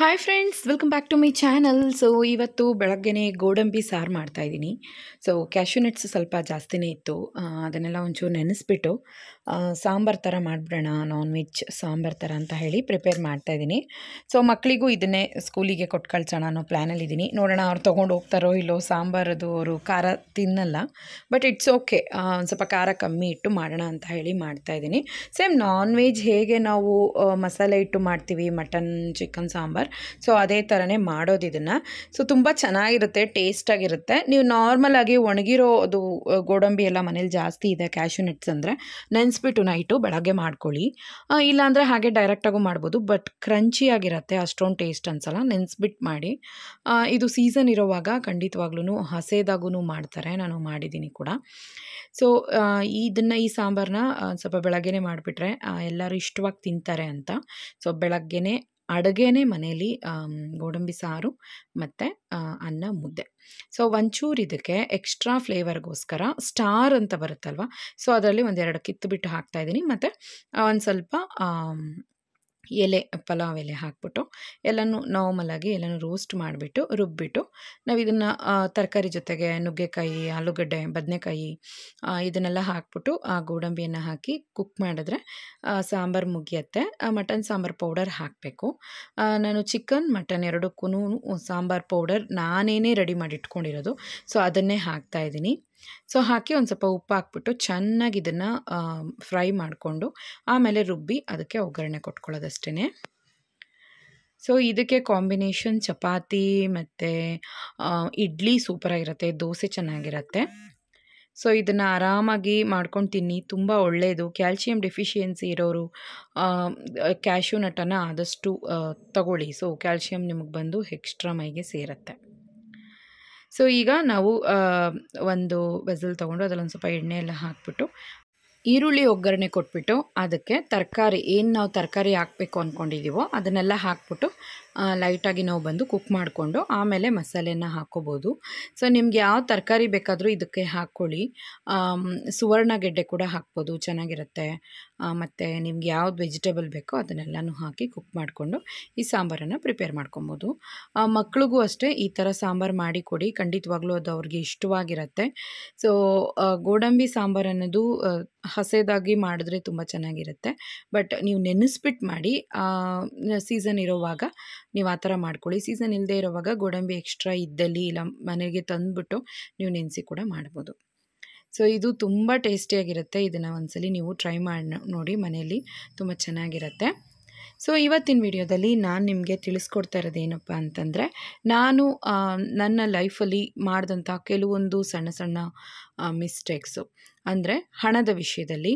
Hi friends welcome back to my channel so ಇವತ್ತು ಬೆಳಗ್ಗೆನೇ ಗೋಡಂಬಿ ಸಾರು ಮಾಡ್ತಾಯಿದ್ದೀನಿ ಸೊ ಕ್ಯಾಶ್ಯೂ ನಟ್ಸ್ ಸ್ವಲ್ಪ ಜಾಸ್ತಿನೇ ಇತ್ತು. ಅದನ್ನೆಲ್ಲ ಒಂಚೂರು ನೆನೆಸ್ಬಿಟ್ಟು ಸಾಂಬಾರು ಥರ ಮಾಡಿಬಿಡೋಣ ನಾನ್ ವೆಜ್ ಸಾಂಬಾರು ಥರ ಅಂತ ಹೇಳಿ ಪ್ರಿಪೇರ್ ಮಾಡ್ತಾಯಿದ್ದೀನಿ ಸೊ ಮಕ್ಕಳಿಗೂ ಇದನ್ನೇ ಸ್ಕೂಲಿಗೆ ಕೊಟ್ಟು ಕಳ್ಸೋಣ ಅನ್ನೋ ಪ್ಲ್ಯಾನಲ್ಲಿ ಇದ್ದೀನಿ ನೋಡೋಣ ಅವ್ರು ತೊಗೊಂಡು ಹೋಗ್ತಾರೋ ಇಲ್ಲೋ ಸಾಂಬಾರದು ಅವರು ಖಾರ ತಿನ್ನಲ್ಲ ಬಟ್ ಇಟ್ಸ್ ಓಕೆ ಒಂದು ಸ್ವಲ್ಪ ಖಾರ ಕಮ್ಮಿ ಇಟ್ಟು ಮಾಡೋಣ ಅಂತ ಹೇಳಿ ಮಾಡ್ತಾಯಿದ್ದೀನಿ ಸೇಮ್ ನಾನ್ ವೆಜ್ ಹೇಗೆ ನಾವು ಮಸಾಲೆ ಇಟ್ಟು ಮಾಡ್ತೀವಿ ಮಟನ್ ಚಿಕನ್ ಸಾಂಬಾರ್. ಸೊ ಅದೇ ಥರನೇ ಮಾಡೋದು ಇದನ್ನು. ಸೊ ತುಂಬ ಚೆನ್ನಾಗಿರುತ್ತೆ ಟೇಸ್ಟಾಗಿರುತ್ತೆ ನೀವು ನಾರ್ಮಲಾಗಿ ಒಣಗಿರೋ ಅದು ಗೋಡಂಬಿ ಎಲ್ಲ ಮನೇಲಿ ಜಾಸ್ತಿ ಇದೆ ಕ್ಯಾಶ್ಯೂ ನಟ್ಸ್ ಅಂದರೆ. ನೆನೆಸ್ಬಿಟ್ಟು ನೈಟು ಬೆಳಗ್ಗೆ ಮಾಡ್ಕೊಳ್ಳಿ. ಇಲ್ಲಾಂದರೆ ಹಾಗೆ ಡೈರೆಕ್ಟಾಗೂ ಮಾಡ್ಬೋದು ಬಟ್ ಕ್ರಂಚಿ ಆಗಿರುತ್ತೆ ಅಷ್ಟೊಂದು ಟೇಸ್ಟ್ ಅನ್ಸಲ್ಲ ನೆನೆಸ್ಬಿಟ್ಟು ಮಾಡಿ. ಇದು ಸೀಸನ್ ಇರೋವಾಗ ಖಂಡಿತವಾಗ್ಲೂ ಹಸೇದಾಗೂ ಮಾಡ್ತಾರೆ, ನಾನು ಮಾಡಿದ್ದೀನಿ ಕೂಡ. ಸೊ ಇದನ್ನು ಈ ಸಾಂಬಾರನ್ನ ಸ್ವಲ್ಪ ಬೆಳಗ್ಗೆನೇ ಮಾಡಿಬಿಟ್ರೆ ಎಲ್ಲರೂ ಇಷ್ಟವಾಗಿ ತಿಂತಾರೆ ಅಂತ. ಸೊ ಬೆಳಗ್ಗೆನೇ ಅಡುಗೆನೇ ಆಮ್, ಗೋಡಂಬಿ ಸಾರು ಮತ್ತು ಅನ್ನ ಮುದ್ದೆ. ಸೊ ಒಂಚೂರು ಇದಕ್ಕೆ ಎಕ್ಸ್ಟ್ರಾ ಫ್ಲೇವರ್ಗೋಸ್ಕರ ಸ್ಟಾರ್ ಅಂತ ಬರುತ್ತಲ್ವ? ಸೊ ಅದರಲ್ಲಿ ಒಂದೆರಡು ಕಿತ್ತು ಬಿಟ್ಟು ಹಾಕ್ತಾಯಿದ್ದೀನಿ ಮತ್ತು ಒಂದು ಸ್ವಲ್ಪ ಎಲೆ, ಪಲಾವ್ ಎಲೆ ಹಾಕ್ಬಿಟ್ಟು ಎಲ್ಲನೂ ನಾರ್ಮಲಾಗಿ ಎಲ್ಲನೂ ರೋಸ್ಟ್ ಮಾಡಿಬಿಟ್ಟು ರುಬ್ಬಿಟ್ಟು ನಾವು ಇದನ್ನು ತರಕಾರಿ ಜೊತೆಗೆ ನುಗ್ಗೆಕಾಯಿ, ಆಲೂಗಡ್ಡೆ, ಬದನೆಕಾಯಿ ಇದನ್ನೆಲ್ಲ ಹಾಕ್ಬಿಟ್ಟು ಆ ಗೋಡಂಬಿಯನ್ನು ಹಾಕಿ ಕುಕ್ ಮಾಡಿದ್ರೆ ಸಾಂಬಾರು ಮುಗಿಯತ್ತೆ. ಮಟನ್ ಸಾಂಬಾರು ಪೌಡರ್ ಹಾಕಬೇಕು. ನಾನು ಚಿಕನ್ ಮಟನ್ ಎರಡಕ್ಕೂ ಸಾಂಬಾರು ಪೌಡರ್ ನಾನೇನೇ ರೆಡಿ ಮಾಡಿ ಇಟ್ಕೊಂಡಿರೋದು. ಸೊ ಅದನ್ನೇ ಹಾಕ್ತಾ ಇದ್ದೀನಿ. ಸೊ ಹಾಕಿ ಒಂದು ಸ್ವಲ್ಪ ಉಪ್ಪು ಹಾಕ್ಬಿಟ್ಟು ಚೆನ್ನಾಗಿ ಇದನ್ನು ಫ್ರೈ ಮಾಡಿಕೊಂಡು ಆಮೇಲೆ ರುಬ್ಬಿ ಅದಕ್ಕೆ ಒಗ್ಗರಣೆ ಕೊಟ್ಕೊಳ್ಳೋದಷ್ಟೇ ಸೊ ಇದಕ್ಕೆ ಕಾಂಬಿನೇಷನ್ ಚಪಾತಿ ಮತ್ತು ಇಡ್ಲಿ ಸೂಪರಾಗಿರುತ್ತೆ ದೋಸೆ ಚೆನ್ನಾಗಿರುತ್ತೆ. ಸೊ ಇದನ್ನು ಆರಾಮಾಗಿ ಮಾಡ್ಕೊಂಡು ತಿನ್ನಿ, ತುಂಬ ಒಳ್ಳೆಯದು ಕ್ಯಾಲ್ಶಿಯಂ ಡೆಫಿಷಿಯನ್ಸಿ ಇರೋರು ಕ್ಯಾಶ್ಯೂ ನಟನ ಆದಷ್ಟು ತಗೊಳ್ಳಿ. ಸೊ ಕ್ಯಾಲ್ಶಿಯಂ ನಿಮಗೆ ಬಂದು ಎಕ್ಸ್ಟ್ರಾ ಮೈಗೆ ಸೇರುತ್ತೆ. ಸೊ ಈಗ ನಾವು ಒಂದು ವೆಸಲ್ ತೊಗೊಂಡು ಅದರಲ್ಲೊಂದು ಸ್ವಲ್ಪ ಎಣ್ಣೆ ಎಲ್ಲ ಹಾಕ್ಬಿಟ್ಟು, ಈರುಳ್ಳಿ ಒಗ್ಗರಣೆ ಕೊಟ್ಬಿಟ್ಟು, ಅದಕ್ಕೆ ತರಕಾರಿ, ಏನು ನಾವು ತರಕಾರಿ ಹಾಕಬೇಕು ಅಂದ್ಕೊಂಡಿದ್ದೀವೋ ಅದನ್ನೆಲ್ಲ ಹಾಕ್ಬಿಟ್ಟು ಲೈಟಾಗಿ ನಾವು ಬಂದು ಕುಕ್ ಮಾಡಿಕೊಂಡು ಆಮೇಲೆ ಮಸಾಲೆನ ಹಾಕ್ಕೋಬೋದು ಸೊ ನಿಮ್ಗೆ ಯಾವ ತರಕಾರಿ ಬೇಕಾದರೂ ಇದಕ್ಕೆ ಹಾಕ್ಕೊಳ್ಳಿ. ಸುವರ್ಣ ಗೆಡ್ಡೆ ಕೂಡ ಹಾಕ್ಬೋದು, ಚೆನ್ನಾಗಿರುತ್ತೆ. ಮತ್ತು ನಿಮ್ಗೆ ಯಾವ್ದು ವೆಜಿಟೇಬಲ್ ಬೇಕೋ ಅದನ್ನೆಲ್ಲನೂ ಹಾಕಿ ಕುಕ್ ಮಾಡಿಕೊಂಡು ಈ ಸಾಂಬಾರನ್ನು ಪ್ರಿಪೇರ್ ಮಾಡ್ಕೊಬೋದು. ಮಕ್ಳಿಗೂ ಅಷ್ಟೇ ಈ ಥರ ಸಾಂಬಾರು ಮಾಡಿ ಕೊಡಿ. ಖಂಡಿತವಾಗ್ಲೂ ಅದು ಅವ್ರಿಗೆ ಇಷ್ಟವಾಗಿರುತ್ತೆ. ಸೊ ಗೋಡಂಬಿ ಸಾಂಬಾರು ಅನ್ನೋದು ಹಸೆದಾಗಿ ಮಾಡಿದ್ರೆ ತುಂಬ ಚೆನ್ನಾಗಿರುತ್ತೆ. ಬಟ್ ನೀವು ನೆನೆಸ್ಬಿಟ್ಟು ಮಾಡಿ ಸೀಸನ್ ಇರೋವಾಗ ನೀವು ಆ ಥರ ಮಾಡ್ಕೊಳ್ಳಿ. ಸೀಸನ್ ಇಲ್ಲದೆ ಇರೋವಾಗ ಗೋಡಂಬಿ ಎಕ್ಸ್ಟ್ರಾ ಇದ್ದಲ್ಲಿ ಇಲ್ಲ, ಮನೆಗೆ ತಂದುಬಿಟ್ಟು ನೀವು ನೆನೆಸಿ ಕೂಡ ಮಾಡ್ಬೋದು. ಸೊ, ಇದು ತುಂಬ ಟೇಸ್ಟಿಯಾಗಿರುತ್ತೆ. ಇದನ್ನು ಒಂದ್ಸಲಿ ನೀವು ಟ್ರೈ ಮಾಡಿ, ನೋಡಿ, ಮನೆಯಲ್ಲಿ ತುಂಬ ಚೆನ್ನಾಗಿರುತ್ತೆ. ಸೊ, ಇವತ್ತಿನ ವಿಡಿಯೋದಲ್ಲಿ ನಾನು ನಿಮಗೆ ತಿಳಿಸ್ಕೊಡ್ತಾ ಇರೋದು ಏನಪ್ಪ ಅಂತಂದರೆ, ನಾನು ನನ್ನ ಲೈಫಲ್ಲಿ ಮಾಡಿದಂಥ ಕೆಲವೊಂದು ಸಣ್ಣ ಸಣ್ಣ ಮಿಸ್ಟೇಕ್ಸು. ಅಂದರೆ ಹಣದ ವಿಷಯದಲ್ಲಿ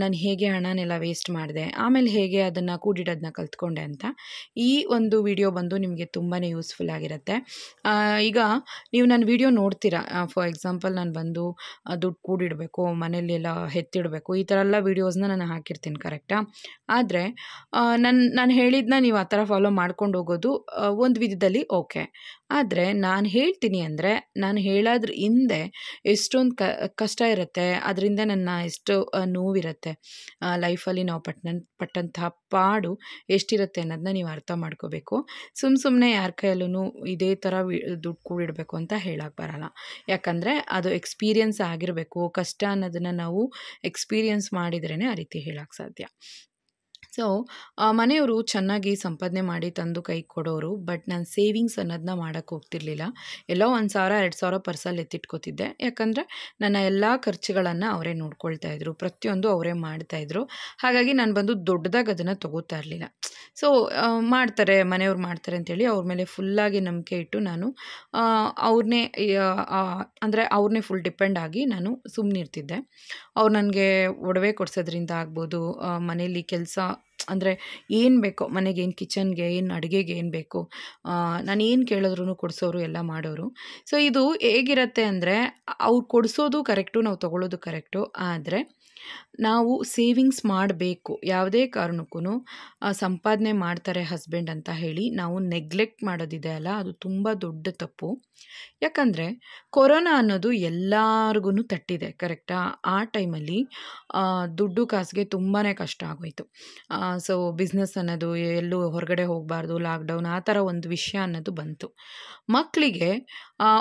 ನಾನು ಹೇಗೆ ಹಣನೆಲ್ಲ ವೇಸ್ಟ್ ಮಾಡಿದೆ, ಆಮೇಲೆ ಹೇಗೆ ಅದನ್ನು ಕೂಡಿಡೋದನ್ನ ಕಲ್ತ್ಕೊಂಡೆ ಅಂತ, ಈ ಒಂದು ವಿಡಿಯೋ ಬಂದು ನಿಮಗೆ ತುಂಬಾ ಯೂಸ್ಫುಲ್ ಆಗಿರುತ್ತೆ. ಈಗ ನೀವು ನನ್ನ ವಿಡಿಯೋ ನೋಡ್ತೀರಾ? ಫಾರ್ ಎಕ್ಸಾಂಪಲ್ ನಾನು ಬಂದು ದುಡ್ಡು ಕೂಡಿಡಬೇಕು ಮನೇಲಿ ಎಲ್ಲ ಎತ್ತಿಡಬೇಕು, ಈ ಥರ ಎಲ್ಲ ವೀಡಿಯೋಸ್ನ ನಾನು ಹಾಕಿರ್ತೀನಿ ಕರೆಕ್ಟಾ ಆದರೆ ನನ್ನ ನಾನು ಹೇಳಿದ್ನ ನೀವು ಆ ಥರ ಫಾಲೋ ಮಾಡ್ಕೊಂಡು ಹೋಗೋದು ಒಂದು ವಿಧದಲ್ಲಿ ಓಕೆ ಆದರೆ ನಾನು ಹೇಳ್ತೀನಿ ಅಂದರೆ ನಾನು ಹೇಳೋದ್ರ ಹಿಂದೆ ಎಷ್ಟೊಂದು ಕಷ್ಟ ಇರುತ್ತೆ. ಅದರಿಂದ ನನ್ನ ಎಷ್ಟು ನೋವಿರುತ್ತೆ. ಲೈಫಲ್ಲಿ ನಾವು ಪಟ್ಟಣ ಪಟ್ಟಂತಹ ಪಾಡು ಎಷ್ಟಿರುತ್ತೆ ಅನ್ನೋದನ್ನ ನೀವು ಅರ್ಥ ಮಾಡ್ಕೋಬೇಕು. ಸುಮ್ಮ ಸುಮ್ಮನೆ ಯಾರ ಕೈಯಲ್ಲೂ ಇದೇ ಥರ ದುಡ್ಡು ಕೂಡಿಡಬೇಕು ಅಂತ ಹೇಳಕ್ಕೆ ಬರಲ್ಲ. ಯಾಕಂದರೆ ಅದು ಎಕ್ಸ್ಪೀರಿಯನ್ಸ್ ಆಗಿರಬೇಕು. ಕಷ್ಟ ಅನ್ನೋದನ್ನು ನಾವು ಎಕ್ಸ್ಪೀರಿಯನ್ಸ್ ಮಾಡಿದ್ರೇ ಆ ರೀತಿ ಹೇಳಕ್ಕೆ ಸಾಧ್ಯ. ಸೊ ಮನೆಯವರು ಚೆನ್ನಾಗಿ ಸಂಪಾದನೆ ಮಾಡಿ ತಂದು ಕೈ ಕೊಡೋರು ಬಟ್ ನಾನು ಸೇವಿಂಗ್ಸ್ ಅನ್ನೋದನ್ನ ಮಾಡೋಕ್ಕೆ ಹೋಗ್ತಿರ್ಲಿಲ್ಲ. ಎಲ್ಲೋ ಒಂದು ಸಾವಿರ, ಎರಡು ಸಾವಿರ ಪರ್ಸಲ್ಲಿ ಎತ್ತಿಟ್ಕೋತಿದ್ದೆ. ಯಾಕಂದರೆ ನನ್ನ ಎಲ್ಲ ಖರ್ಚುಗಳನ್ನು ಅವರೇ ನೋಡ್ಕೊಳ್ತಾ ಇದ್ರು. ಪ್ರತಿಯೊಂದು ಅವರೇ ಮಾಡ್ತಾಯಿದ್ರು ಹಾಗಾಗಿ ನಾನು ಬಂದು ದೊಡ್ಡದಾಗಿ ಅದನ್ನು ತಗೋತಾ ಇರಲಿಲ್ಲ. ಸೊ ಮಾಡ್ತಾರೆ, ಮನೆಯವ್ರು ಮಾಡ್ತಾರೆ ಅಂತೇಳಿ ಅವ್ರ ಮೇಲೆ ಫುಲ್ಲಾಗಿ ನಂಬಿಕೆ ಇಟ್ಟು ನಾನು ಅವ್ರನ್ನೇ ಅಂದರೆ ಅವ್ರನ್ನೇ ಫುಲ್ ಡಿಪೆಂಡ್ ಆಗಿ ನಾನು ಸುಮ್ಮನಿರ್ತಿದ್ದೆ ಅವ್ರು ನನಗೆ ಒಡವೆ ಕೊಡ್ಸೋದ್ರಿಂದ ಆಗ್ಬೋದು ಮನೆಯಲ್ಲಿ ಕೆಲಸ ಅಂದರೆ ಏನು ಬೇಕೋ ಮನೆಗೆ, ಏನು ಕಿಚನ್ಗೆ, ಏನು ಅಡುಗೆಗೆ ಏನು ಬೇಕು ನಾನು ಏನು ಕೇಳಿದ್ರು ಕೊಡಿಸೋರು ಎಲ್ಲ ಮಾಡೋರು. ಸೊ ಇದು ಹೇಗಿರುತ್ತೆ ಅಂದರೆ, ಅವ್ರು ಕೊಡಿಸೋದು ಕರೆಕ್ಟು ನಾವು ತೊಗೊಳ್ಳೋದು ಕರೆಕ್ಟು ಆದರೆ ನಾವು ಸೇವಿಂಗ್ಸ್ ಮಾಡಬೇಕು. ಯಾವುದೇ ಕಾರಣಕ್ಕೂ ಸಂಪಾದನೆ ಮಾಡ್ತಾರೆ ಹಸ್ಬೆಂಡ್ ಅಂತ ಹೇಳಿ ನಾವು ನೆಗ್ಲೆಕ್ಟ್ ಮಾಡೋದಿದೆ ಅಲ್ಲ, ಅದು ತುಂಬ ದೊಡ್ಡ ತಪ್ಪು. ಯಾಕಂದರೆ, ಕೊರೋನಾ ಅನ್ನೋದು ಎಲ್ಲರಿಗೂ ತಟ್ಟಿದೆ, ಕರೆಕ್ಟಾ? ಆ ಟೈಮಲ್ಲಿ ದುಡ್ಡು ಕಾಸಿಗೆ ತುಂಬಾ ಕಷ್ಟ ಆಗೋಯಿತು. ಸೊ, ಬಿಸ್ನೆಸ್ ಅನ್ನೋದು, ಎಲ್ಲೂ ಹೊರಗಡೆ ಹೋಗಬಾರ್ದು, ಲಾಕ್ಡೌನ್, ಆ ಥರ ಒಂದು ವಿಷಯ ಅನ್ನೋದು ಬಂತು. ಮಕ್ಕಳಿಗೆ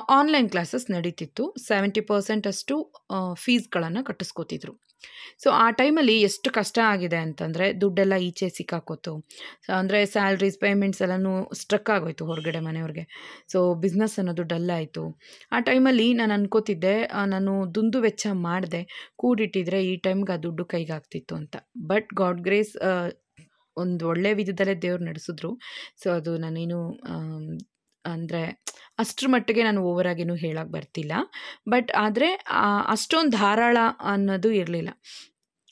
ಆನ್ಲೈನ್ ಕ್ಲಾಸಸ್ ನಡೀತಿತ್ತು. ಸೆವೆಂಟಿ ಪರ್ಸೆಂಟ್ ಅಷ್ಟು ಫೀಸ್ಗಳನ್ನು ಕಟ್ಟಿಸ್ಕೋತಿದ್ರು. ಸೊ ಆ ಟೈಮಲ್ಲಿ ಎಷ್ಟು ಕಷ್ಟ ಆಗಿದೆ ಅಂತಂದರೆ ದುಡ್ಡೆಲ್ಲ ಈಚೆ ಸಿಕ್ಕಾಕೋತು ಅಂದರೆ ಸ್ಯಾಲ್ರೀಸ್ ಪೇಮೆಂಟ್ಸ್ ಎಲ್ಲನೂ ಸ್ಟ್ರಕ್ ಆಗೋಯ್ತು ಹೊರಗಡೆ ಮನೆಯವ್ರಿಗೆ. ಸೊ ಬಿಸ್ನೆಸ್ ಅನ್ನೋದು ಡಲ್ ಆಯಿತು. ಆ ಟೈಮಲ್ಲಿ ನಾನು ಅನ್ಕೋತಿದ್ದೆ ನಾನು ದುಂದು ವೆಚ್ಚ ಮಾಡಿದೆ. ಕೂಡಿಟ್ಟಿದ್ರೆ ಈ ಟೈಮ್ಗೆ ಆ ದುಡ್ಡು ಕೈಗೆ ಆಗ್ತಿತ್ತು ಅಂತ. ಬಟ್ ಗಾಡ್ ಗ್ರೇಸ್ ಒಂದು ಒಳ್ಳೆ ವಿಧದಲ್ಲೇ ದೇವ್ರು ನಡೆಸಿದ್ರು. ಸೊ ಅದು ನಾನೇನು ಅಂದರೆ ಅಷ್ಟ್ರ ಮಟ್ಟಿಗೆ ನಾನು ಓವರಾಗೇನು ಹೇಳಕ್ಕೆ ಬರ್ತಿಲ್ಲ. ಬಟ್ ಆದರೆ ಅಷ್ಟೊಂದು ಧಾರಾಳ ಅನ್ನೋದು ಇರಲಿಲ್ಲ.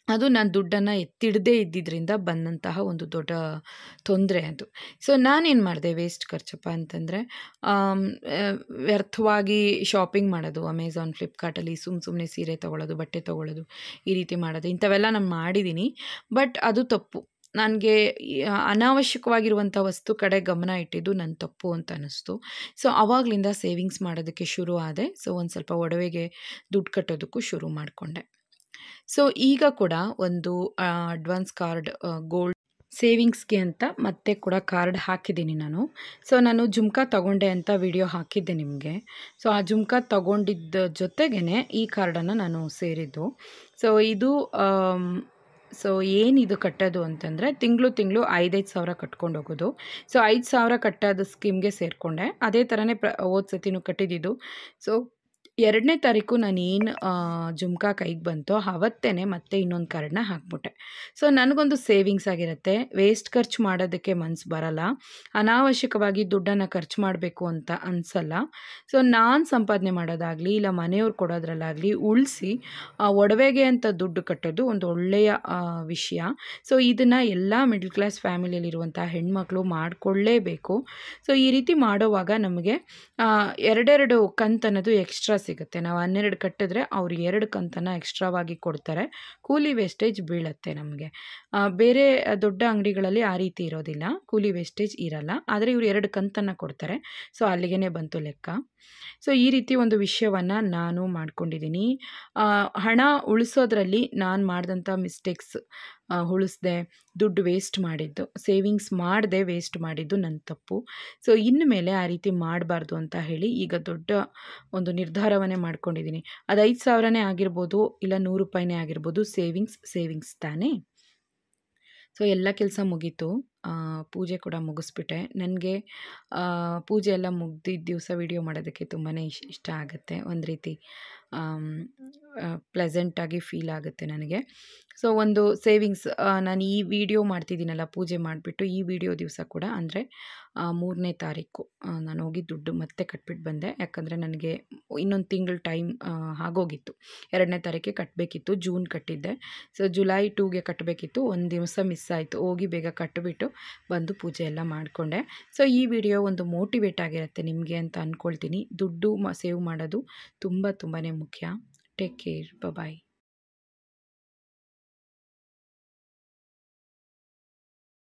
ಅದು ನಾನು ದುಡ್ಡನ್ನು ಎತ್ತಿಡದೇ ಇದ್ದಿದ್ದರಿಂದ ಬಂದಂತಹ ಒಂದು ದೊಡ್ಡ ತೊಂದರೆ ಅದು. ಸೊ ನಾನೇನು ಮಾಡಿದೆ ವೇಸ್ಟ್ ಖರ್ಚಪ್ಪ ಅಂತಂದರೆ ವ್ಯರ್ಥವಾಗಿ ಶಾಪಿಂಗ್ ಮಾಡೋದು ಅಮೆಝಾನ್ ಫ್ಲಿಪ್ಕಾರ್ಟಲ್ಲಿ ಸುಮ್ಮ ಸುಮ್ಮನೆ ಸೀರೆ ತೊಗೊಳ್ಳೋದು ಬಟ್ಟೆ ತೊಗೊಳ್ಳೋದು ಈ ರೀತಿ ಮಾಡೋದು ಇಂಥವೆಲ್ಲ ನಾನು ಮಾಡಿದ್ದೀನಿ ಬಟ್ ಅದು ತಪ್ಪು. ನನಗೆ ಅನಾವಶ್ಯಕವಾಗಿರುವಂಥ ವಸ್ತು ಕಡೆ ಗಮನ ಇಟ್ಟಿದ್ದು ನನ್ನ ತಪ್ಪು ಅಂತ ಅನ್ನಿಸ್ತು ಸೊ ಆವಾಗಲಿಂದ ಸೇವಿಂಗ್ಸ್ ಮಾಡೋದಕ್ಕೆ ಶುರು ಆದೆ. ಸೊ, ಒಂದು ಸ್ವಲ್ಪ ಒಡವೆಗೆ ದುಡ್ಡು ಕಟ್ಟೋದಕ್ಕೂ ಶುರು ಮಾಡಿಕೊಂಡೆ. ಸೊ, ಈಗ ಕೂಡ ಒಂದು ಅಡ್ವಾನ್ಸ್ ಕಾರ್ಡ್ ಗೋಲ್ಡ್ ಸೇವಿಂಗ್ಸ್ಗೆ ಅಂತ ಮತ್ತೆ ಕೂಡ ಕಾರ್ಡ್ ಹಾಕಿದ್ದೀನಿ ನಾನು. ಸೊ, ನಾನು ಜುಮ್ಕಾ ತಗೊಂಡೆ ಅಂತ ವಿಡಿಯೋ ಹಾಕಿದ್ದೆ ನಿಮಗೆ. ಸೊ, ಆ ಜುಮ್ಕಾ ತಗೊಂಡಿದ್ದ ಜೊತೆಗೇ ಈ ಕಾರ್ಡನ್ನು ನಾನು ಸೇರಿದ್ದು. ಸೊ, ಇದು ಸೊ ಏನಿದು ಕಟ್ಟೋದು ಅಂತಂದರೆ ತಿಂಗಳು ತಿಂಗಳು ಐದೈದು ಸಾವಿರ ಕಟ್ಕೊಂಡು ಹೋಗೋದು. ಸೊ ಐದು ಸಾವಿರ ಕಟ್ಟೋದು ಸ್ಕೀಮ್ಗೆ ಸೇರಿಕೊಂಡೆ. ಅದೇ ಥರನೇ ಪ್ರ, ಹೋದ ಸತಿನೂ ಸೊ ಎರಡನೇ ತಾರೀಕು ನಾನೇನು ಜುಮ್ಕಾ ಕೈಗೆ ಬಂತೋ ಅವತ್ತೇ ಮತ್ತೆ ಇನ್ನೊಂದು ಕಾರ್ಡನ್ನ ಹಾಕ್ಬಿಟ್ಟೆ. ಸೊ, ನನಗೊಂದು ಸೇವಿಂಗ್ಸ್ ಆಗಿರುತ್ತೆ. ವೇಸ್ಟ್ ಖರ್ಚು ಮಾಡೋದಕ್ಕೆ ಮನ್ಸು ಬರಲ್ಲ. ಅನಾವಶ್ಯಕವಾಗಿ ದುಡ್ಡನ್ನು ಖರ್ಚು ಮಾಡಬೇಕು ಅಂತ ಅನಿಸಲ್ಲ. ಸೊ, ನಾನು ಸಂಪಾದನೆ ಮಾಡೋದಾಗಲಿ, ಇಲ್ಲ ಮನೆಯವ್ರು ಕೊಡೋದ್ರಲ್ಲಾಗಲಿ ಉಳಿಸಿ ಒಡವೆಗೆ ಅಂತ ದುಡ್ಡು ಕಟ್ಟೋದು ಒಂದು ಒಳ್ಳೆಯ ವಿಷಯ. ಸೊ, ಇದನ್ನು ಎಲ್ಲ ಮಿಡ್ಲ್ ಕ್ಲಾಸ್ ಫ್ಯಾಮಿಲಿಯಲ್ಲಿರುವಂಥ ಹೆಣ್ಮಕ್ಳು ಮಾಡಿಕೊಳ್ಳೇಬೇಕು. ಸೊ, ಈ ರೀತಿ ಮಾಡೋವಾಗ ನಮಗೆ ಎರಡೆರಡು ಕಂತನ್ನೋದು ಎಕ್ಸ್ಟ್ರಾ ಸಿಗುತ್ತೆ. ನಾವು ಹನ್ನೆರಡು ಕಟ್ಟಿದ್ರೆ ಅವ್ರು ಎರಡು ಕಂತನ್ನು ಎಕ್ಸ್ಟ್ರಾವಾಗಿ ಕೊಡ್ತಾರೆ. ಕೂಲಿ ವೇಸ್ಟೇಜ್ ಬೀಳುತ್ತೆ ನಮಗೆ. ಬೇರೆ ದೊಡ್ಡ ಅಂಗಡಿಗಳಲ್ಲಿ ಆ ರೀತಿ ಇರೋದಿಲ್ಲ. ಕೂಲಿ ವೇಸ್ಟೇಜ್ ಇರಲ್ಲ. ಆದರೆ ಇವರು ಎರಡು ಕಂತನ್ನು ಕೊಡ್ತಾರೆ. ಸೊ ಅಲ್ಲಿಗೆ ಬಂತು ಲೆಕ್ಕ. ಸೊ, ಈ ರೀತಿ ಒಂದು ವಿಷಯವನ್ನು ನಾನು ಮಾಡ್ಕೊಂಡಿದ್ದೀನಿ ಹಣ ಉಳಿಸೋದ್ರಲ್ಲಿ ನಾನು ಮಾಡಿದಂಥ ಮಿಸ್ಟೇಕ್ಸ್ ಉಳಿಸ್ದೆ, ದುಡ್ಡು ವೇಸ್ಟ್ ಮಾಡಿದ್ದು ಸೇವಿಂಗ್ಸ್ ಮಾಡದೆ ವೇಸ್ಟ್ ಮಾಡಿದ್ದು ನನ್ನ ತಪ್ಪು. ಸೊ, ಇನ್ಮೇಲೆ ಆ ರೀತಿ ಮಾಡಬಾರ್ದು ಅಂತ ಹೇಳಿ ಈಗ ದೊಡ್ಡ ಒಂದು ನಿರ್ಧಾರವನ್ನೇ ಮಾಡ್ಕೊಂಡಿದ್ದೀನಿ. ಅದು ಐದು ಸಾವಿರನೇ ಆಗಿರ್ಬೋದು, ಇಲ್ಲ ನೂರು ರೂಪಾಯಿನೇ ಆಗಿರ್ಬೋದು, ಸೇವಿಂಗ್ಸ್ ಸೇವಿಂಗ್ಸ್ ತಾನೇ? ಸೊ ಎಲ್ಲ ಕೆಲಸ ಮುಗೀತು. ಪೂಜೆ ಕೂಡ ಮುಗಿಸ್ಬಿಟ್ಟೆ. ನನಗೆ ಪೂಜೆ ಎಲ್ಲ ಮುಗ್ದಿದ್ದ ದಿವಸ ವಿಡಿಯೋ ಮಾಡೋದಕ್ಕೆ ತುಂಬಾ ಇಷ್ಟ ಇಷ್ಟ ಆಗುತ್ತೆ. ಒಂದು ರೀತಿ ಪ್ಲೆಸೆಂಟಾಗಿ ಫೀಲ್ ಆಗುತ್ತೆ ನನಗೆ. ಸೊ ಒಂದು ಸೇವಿಂಗ್ಸ್ ನಾನು ಈ ವಿಡಿಯೋ ಮಾಡ್ತಿದ್ದೀನಲ್ಲ, ಪೂಜೆ ಮಾಡಿಬಿಟ್ಟು ಈ ವಿಡಿಯೋ ದಿವಸ ಕೂಡ ಅಂದರೆ ಮೂರನೇ ತಾರೀಕು ನಾನು ಹೋಗಿ ದುಡ್ಡು ಮತ್ತೆ ಕಟ್ಬಿಟ್ಟು ಬಂದೆ. ಯಾಕಂದರೆ ನನಗೆ ಇನ್ನೊಂದು ತಿಂಗಳು ಟೈಮ್ ಆಗೋಗಿತ್ತು. ಎರಡನೇ ತಾರೀಕಿಗೆ ಕಟ್ಟಬೇಕಿತ್ತು ಜೂನ್ ಕಟ್ಟಿದ್ದೆ. ಸೊ ಜುಲೈ ಟೂಗೆ ಕಟ್ಟಬೇಕಿತ್ತು ಒಂದು ದಿವಸ ಮಿಸ್ ಆಯಿತು. ಹೋಗಿ ಬೇಗ ಕಟ್ಟಿಬಿಟ್ಟು ಬಂದು ಪೂಜೆ ಎಲ್ಲ ಮಾಡಿಕೊಂಡೆ. ಸೊ ಈ ವಿಡಿಯೋ ಒಂದು ಮೋಟಿವೇಟ್ ಆಗಿರುತ್ತೆ ನಿಮಗೆ ಅಂತ ಅಂದ್ಕೊಳ್ತೀನಿ ದುಡ್ಡು ಸೇವ್ ಮಾಡೋದು ತುಂಬ ತುಂಬಾ ಮುಖ್ಯ. Take care bye